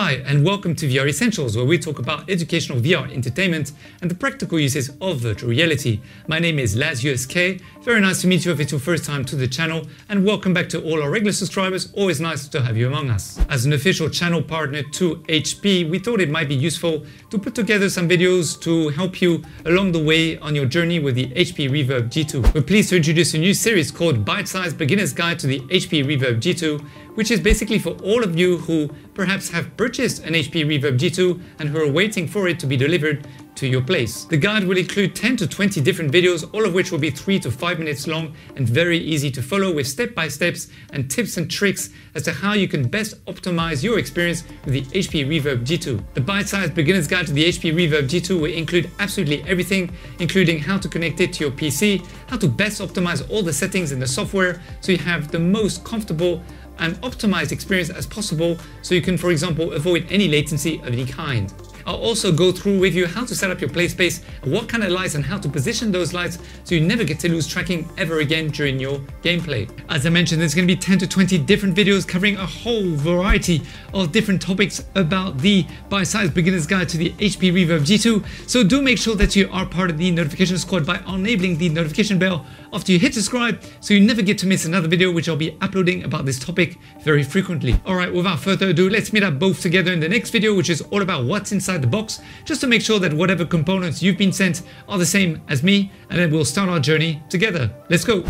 Hi, and welcome to VR Essentials, where we talk about educational VR entertainment and the practical uses of virtual reality. My name is Laz USK. Very nice to meet you if it's your first time to the channel, and welcome back to all our regular subscribers. Always nice to have you among us. As an official channel partner to HP, we thought it might be useful to put together some videos to help you along the way on your journey with the HP Reverb G2. We're pleased to introduce a new series called Bite Size Beginner's Guide to the HP Reverb G2, which is basically for all of you who perhaps have purchased an HP Reverb G2 and who are waiting for it to be delivered to your place. The guide will include 10 to 20 different videos, all of which will be 3 to 5 minutes long and very easy to follow with step-by-steps and tips and tricks as to how you can best optimize your experience with the HP Reverb G2. The bite-sized beginner's guide to the HP Reverb G2 will include absolutely everything, including how to connect it to your PC, how to best optimize all the settings in the software so you have the most comfortable and optimized experience as possible so you can, for example, avoid any latency of any kind. I'll also go through with you how to set up your play space, what kind of lights and how to position those lights so you never get to lose tracking ever again during your gameplay. As I mentioned, there's going to be 10 to 20 different videos covering a whole variety of different topics about the bite-sized beginner's guide to the HP Reverb G2. So do make sure that you are part of the notification squad by enabling the notification bell after you hit subscribe so you never get to miss another video which I'll be uploading about this topic very frequently. Alright, without further ado, let's meet up both together in the next video which is all about what's inside inside the box just to make sure that whatever components you've been sent are the same as me and then we'll start our journey together. Let's go!